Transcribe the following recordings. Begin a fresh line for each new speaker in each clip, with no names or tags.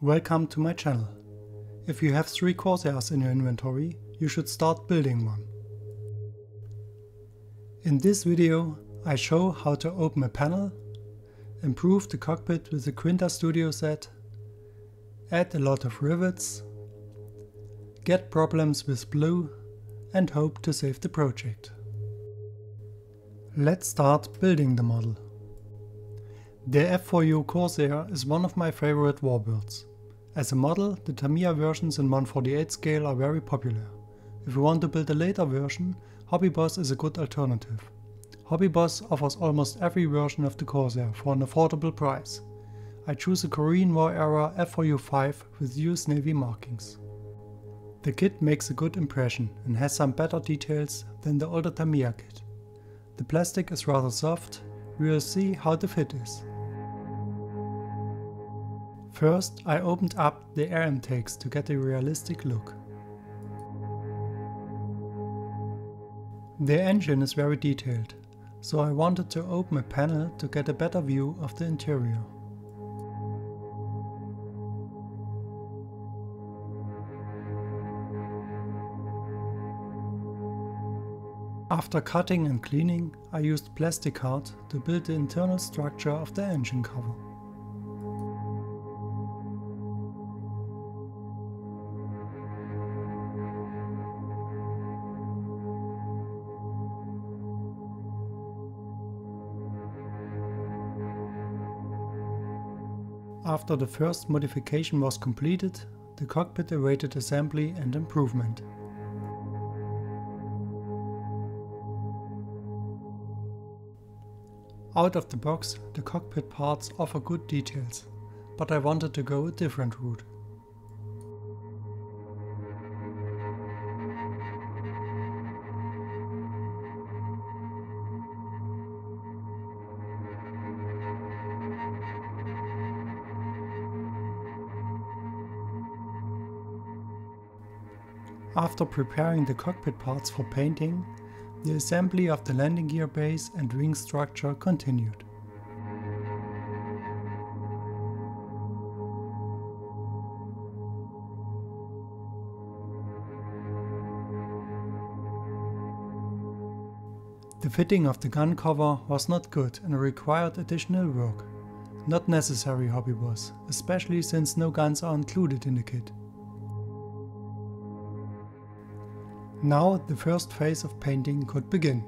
Welcome to my channel. If you have three Corsairs in your inventory, you should start building one. In this video I show how to open a panel, improve the cockpit with the Quinta Studio set, add a lot of rivets, get problems with blue and hope to save the project. Let's start building the model. The F4U Corsair is one of my favorite warbirds. As a model, the Tamiya versions in 148 scale are very popular. If you want to build a later version, Hobbyboss is a good alternative. Hobbyboss offers almost every version of the Corsair for an affordable price. I choose a Korean War era F4U5 with US Navy markings. The kit makes a good impression and has some better details than the older Tamiya kit. The plastic is rather soft, we will see how the fit is. First I opened up the air intakes to get a realistic look. The engine is very detailed, so I wanted to open a panel to get a better view of the interior. After cutting and cleaning, I used Plasticard to build the internal structure of the engine cover. After the first modification was completed, the cockpit awaited assembly and improvement. Out of the box, the cockpit parts offer good details, but I wanted to go a different route. After preparing the cockpit parts for painting, the assembly of the landing gear base and wing structure continued. The fitting of the gun cover was not good and required additional work. Not necessary Hobbyboss, especially since no guns are included in the kit. Now the first phase of painting could begin.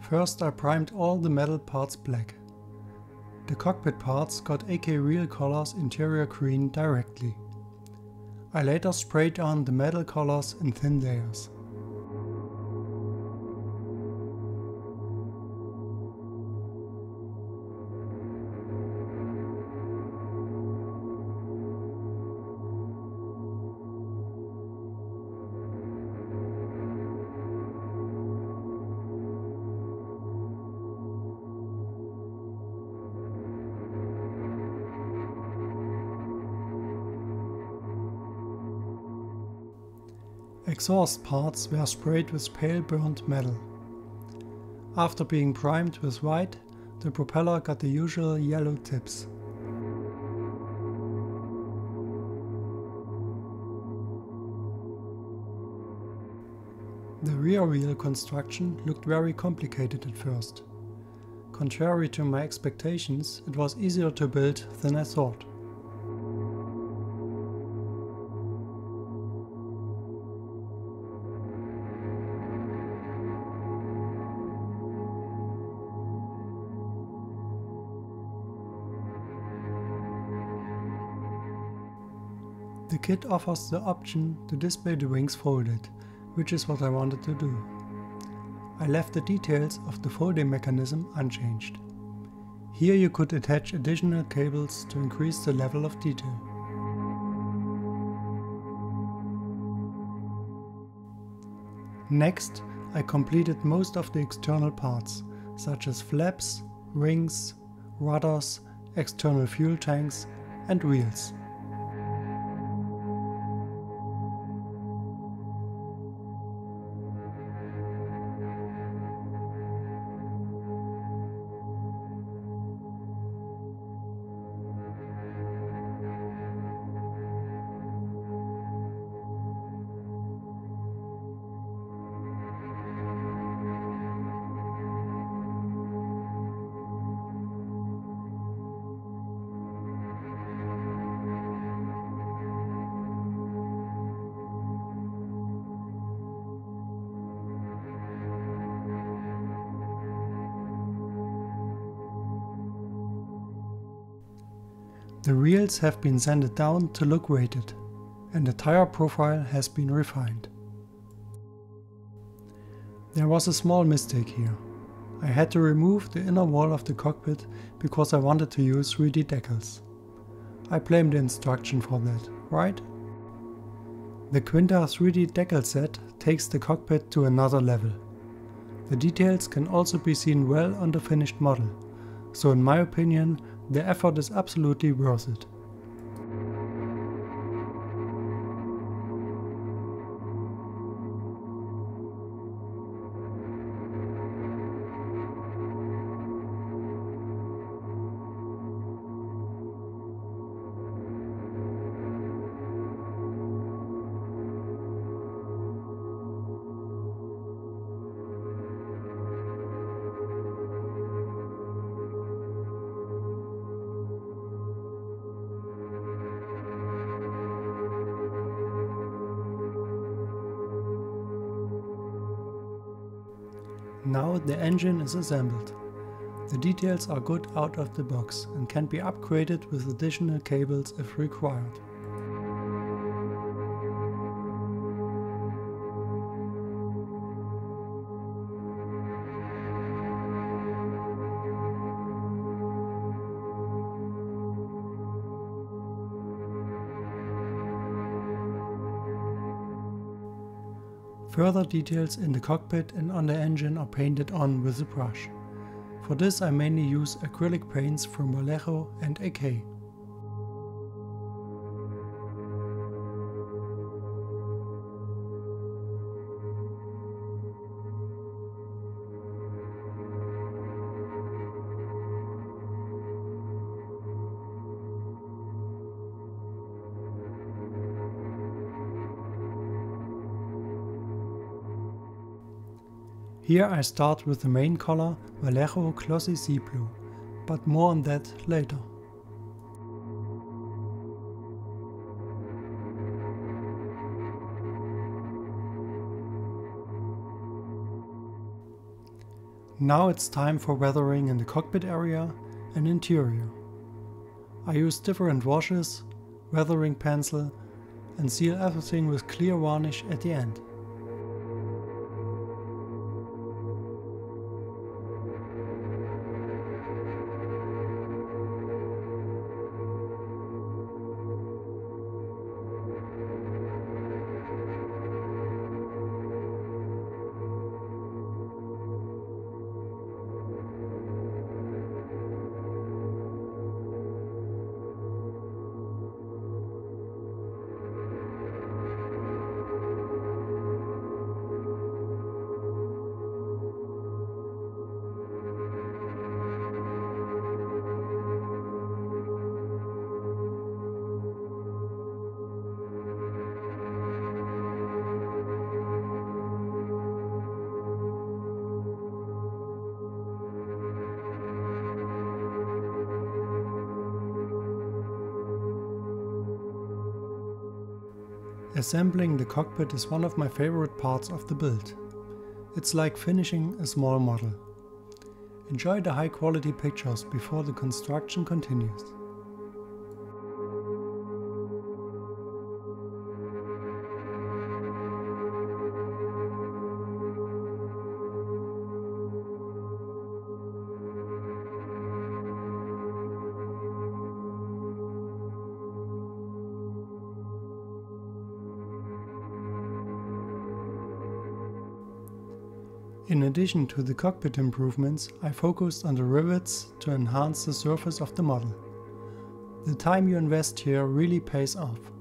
First I primed all the metal parts black. The cockpit parts got AK Real Colors interior green directly. I later sprayed on the metal colors in thin layers. Exhaust parts were sprayed with pale burnt metal. After being primed with white, the propeller got the usual yellow tips. The rear wheel construction looked very complicated at first. Contrary to my expectations, it was easier to build than I thought. Kit offers the option to display the wings folded, which is what I wanted to do. I left the details of the folding mechanism unchanged. Here you could attach additional cables to increase the level of detail. Next, I completed most of the external parts, such as flaps, wings, rudders, external fuel tanks and wheels. The reels have been sanded down to look weighted, and the tire profile has been refined. There was a small mistake here. I had to remove the inner wall of the cockpit because I wanted to use 3D decals. I blame the instruction for that, right? The Quinta 3D decal set takes the cockpit to another level. The details can also be seen well on the finished model, so in my opinion the effort is absolutely worth it. Now the engine is assembled. The details are good out of the box and can be upgraded with additional cables if required. Further details in the cockpit and on the engine are painted on with a brush. For this I mainly use acrylic paints from Vallejo and AK. Here I start with the main color Vallejo Glossy Sea Blue, but more on that later. Now it's time for weathering in the cockpit area and interior. I use different washes, weathering pencil and seal everything with clear varnish at the end. Assembling the cockpit is one of my favorite parts of the build. It's like finishing a small model. Enjoy the high quality pictures before the construction continues. In addition to the cockpit improvements, I focused on the rivets to enhance the surface of the model. The time you invest here really pays off.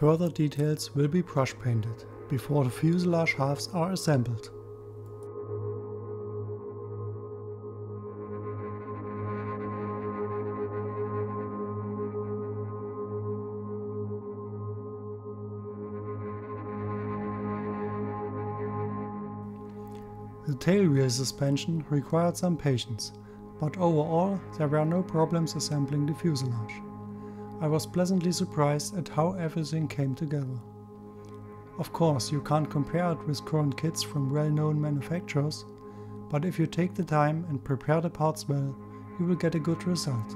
Further details will be brush painted. before the fuselage halves are assembled. The tailwheel suspension required some patience, but overall there were no problems assembling the fuselage. I was pleasantly surprised at how everything came together. Of course, you can't compare it with current kits from well-known manufacturers, but if you take the time and prepare the parts well, you will get a good result.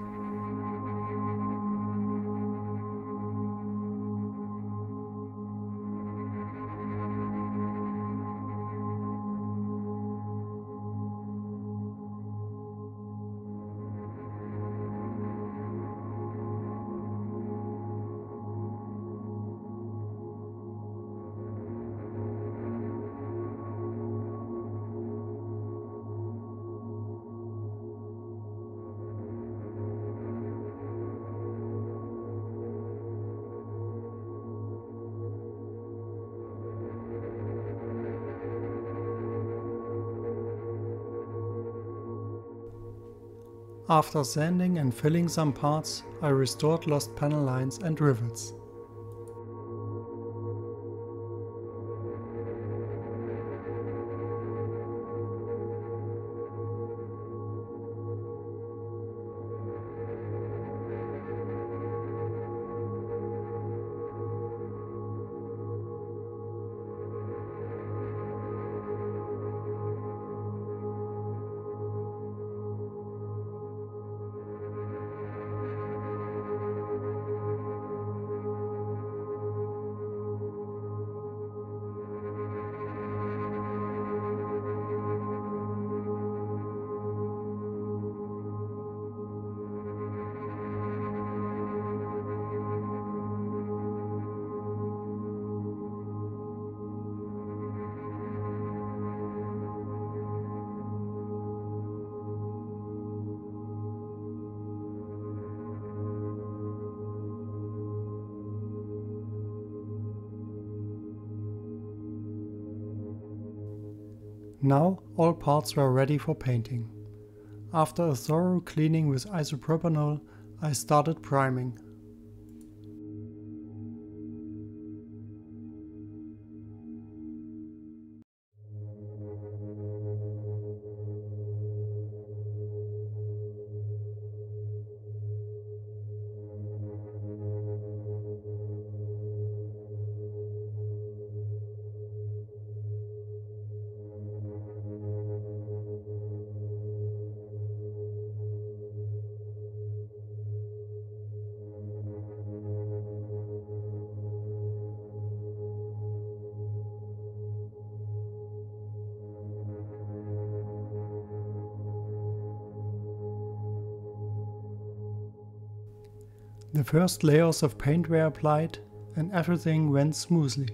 After sanding and filling some parts, I restored lost panel lines and rivets. Now all parts were ready for painting. After a thorough cleaning with isopropanol, I started priming. The first layers of paint were applied and everything went smoothly.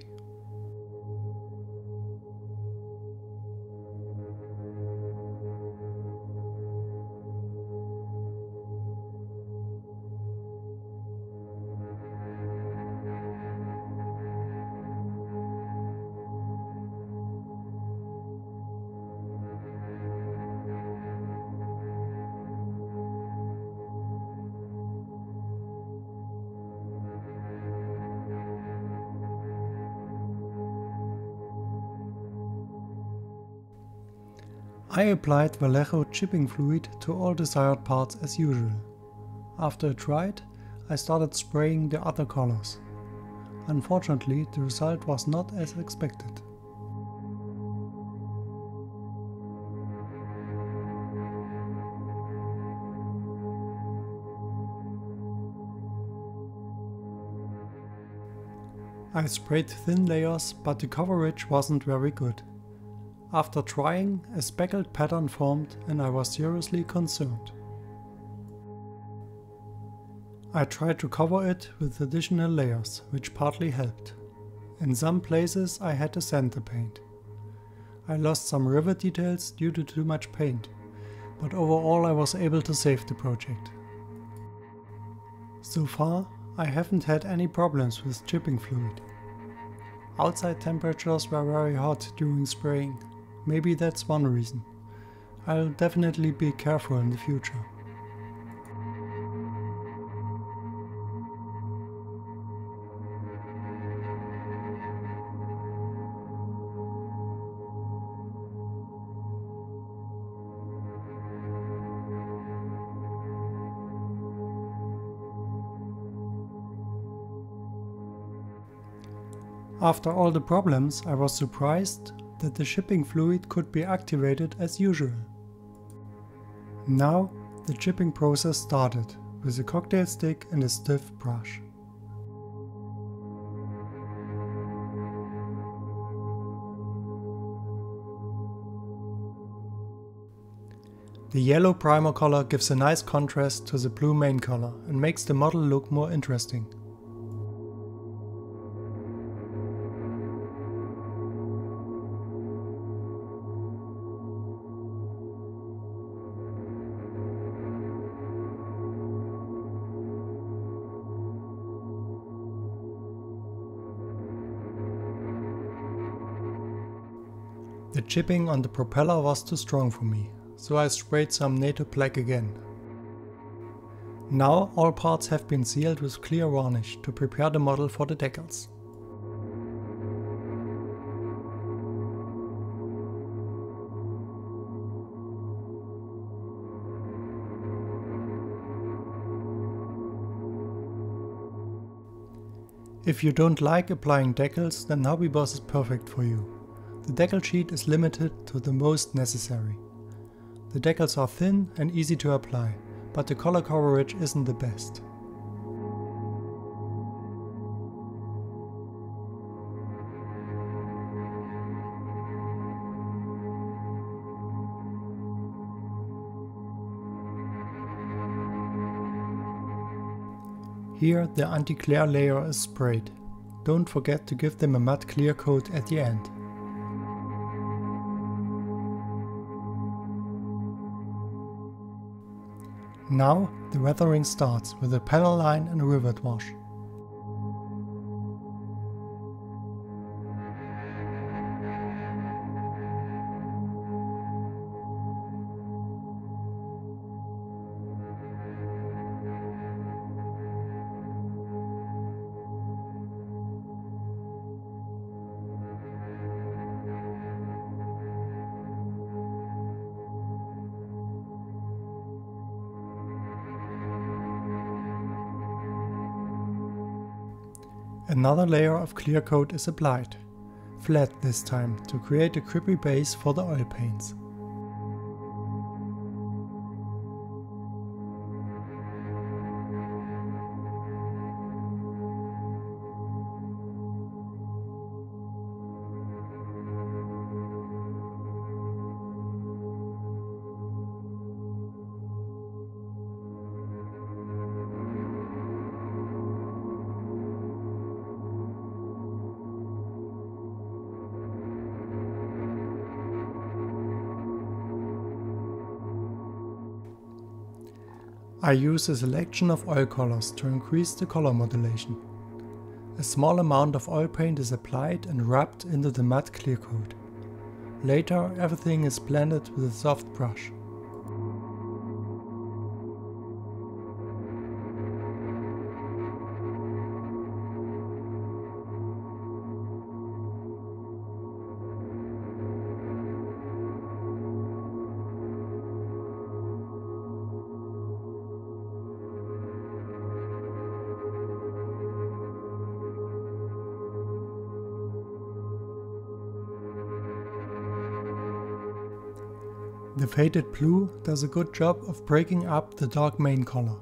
I applied Vallejo chipping fluid to all desired parts as usual. After it dried, I started spraying the other colors. Unfortunately, the result was not as expected. I sprayed thin layers, but the coverage wasn't very good. After trying, a speckled pattern formed and I was seriously concerned. I tried to cover it with additional layers, which partly helped. In some places I had to sand the paint. I lost some rivet details due to too much paint, but overall I was able to save the project. So far, I haven't had any problems with chipping fluid. Outside temperatures were very hot during spraying. Maybe that's one reason. I'll definitely be careful in the future. After all the problems, I was surprised that the chipping fluid could be activated as usual. Now the chipping process started with a cocktail stick and a stiff brush. The yellow primer color gives a nice contrast to the blue main color and makes the model look more interesting. Chipping on the propeller was too strong for me, so I sprayed some NATO black again. Now all parts have been sealed with clear varnish to prepare the model for the decals. If you don't like applying decals, then Hobby Boss is perfect for you. The decal sheet is limited to the most necessary. The decals are thin and easy to apply, but the color coverage isn't the best. Here the anti-glare layer is sprayed. Don't forget to give them a matte clear coat at the end. Now the weathering starts with a panel line and a rivet wash. Another layer of clear coat is applied, flat this time to create a grippy base for the oil paints. I use a selection of oil colors to increase the color modulation. A small amount of oil paint is applied and rubbed into the matte clear coat. Later everything is blended with a soft brush. The faded blue does a good job of breaking up the dark main color.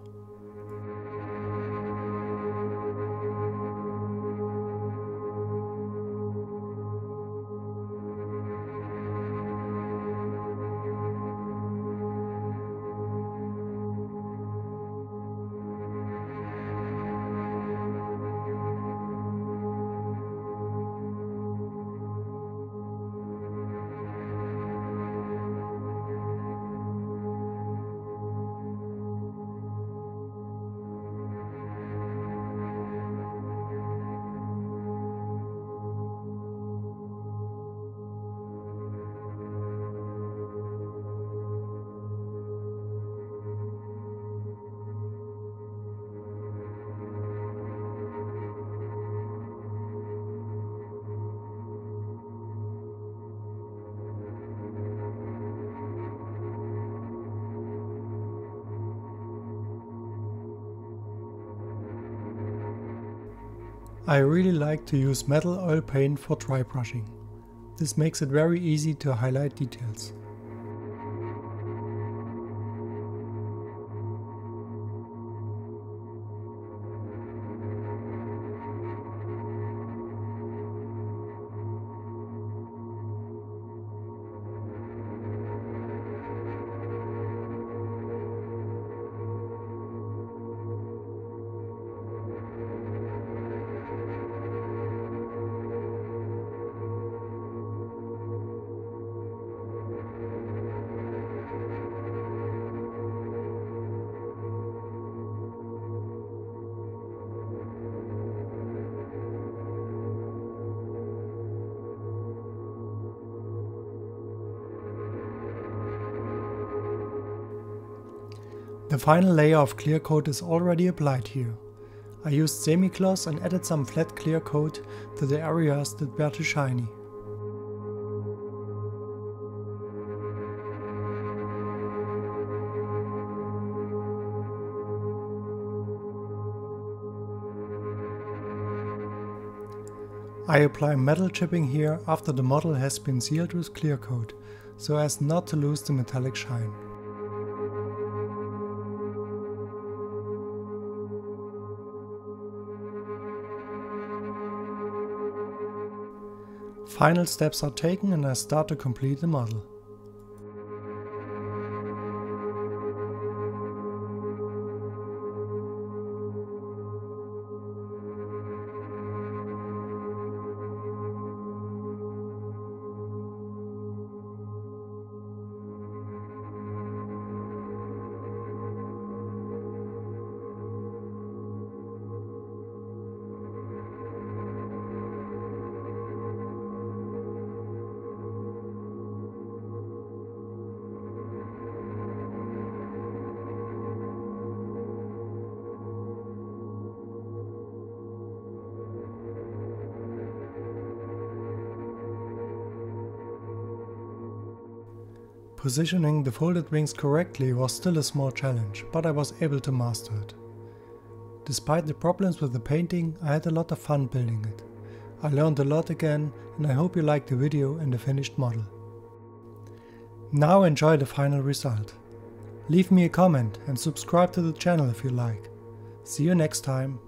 I really like to use metal oil paint for dry brushing. This makes it very easy to highlight details. The final layer of clear coat is already applied here. I used semi-gloss and added some flat clear coat to the areas that were too shiny. I apply metal chipping here after the model has been sealed with clear coat, so as not to lose the metallic shine. Final steps are taken and I start to complete the model. Positioning the folded wings correctly was still a small challenge, but I was able to master it. Despite the problems with the painting, I had a lot of fun building it. I learned a lot again and I hope you liked the video and the finished model. Now enjoy the final result. Leave me a comment and subscribe to the channel if you like. See you next time.